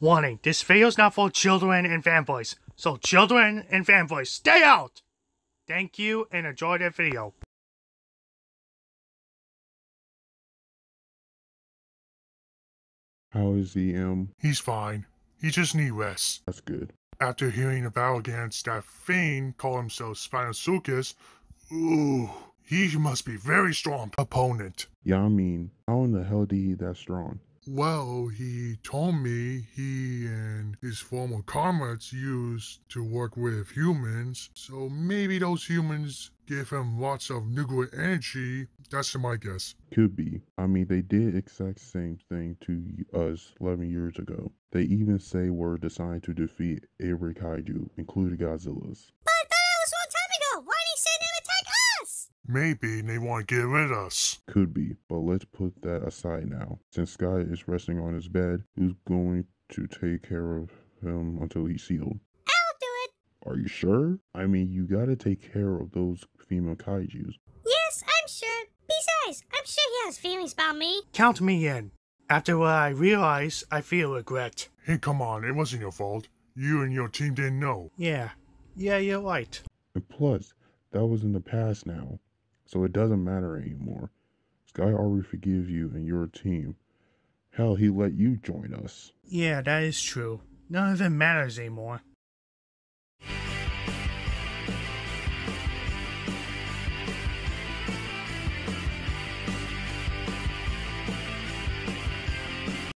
Warning, this video is not for children and fanboys. So children and fanboys, stay out! Thank you and enjoy the video. How is he, M? He's fine. He just need rest. That's good. After hearing a battle against that fiend call himself Spinosuchus, ooh, he must be very strong opponent. Yeah, I mean, how in the hell did he that strong? Well, he told me he and his former comrades used to work with humans, so maybe those humans gave him lots of nuclear energy. That's my guess. Could be. I mean, they did exact same thing to us 11 years ago. They even say were designed to defeat every kaiju, including Godzilla's. But I thought that was a long time ago. Why did he send him to attack us? Maybe they want to get rid of us. Could be, but let's put that aside now. Since Sky is resting on his bed, who's going to take care of him until he's healed? I'll do it. Are you sure? I mean, you gotta take care of those female kaijus. Yes, I'm sure. Besides, I'm sure he has feelings about me. Count me in. After what I realize, I feel regret. Hey, come on, it wasn't your fault. You and your team didn't know. Yeah. Yeah, you're right. And plus, that was in the past now, so it doesn't matter anymore. Sky already forgives you and your team. Hell, he let you join us. Yeah, that is true. None of it matters anymore.